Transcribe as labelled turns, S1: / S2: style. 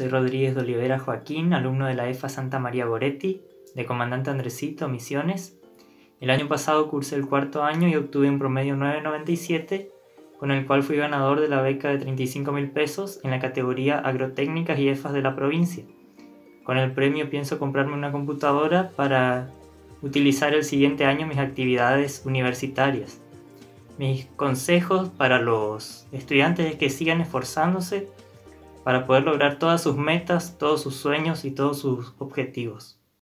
S1: Soy Rodríguez de Olivera Joaquín, alumno de la EFA Santa María Goretti, de Comandante Andresito, Misiones. El año pasado cursé el cuarto año y obtuve un promedio 997, con el cual fui ganador de la beca de 35 mil pesos en la categoría Agrotécnicas y EFAS de la provincia. Con el premio pienso comprarme una computadora para utilizar el siguiente año mis actividades universitarias. Mis consejos para los estudiantes es que sigan esforzándose para poder lograr todas sus metas, todos sus sueños y todos sus objetivos.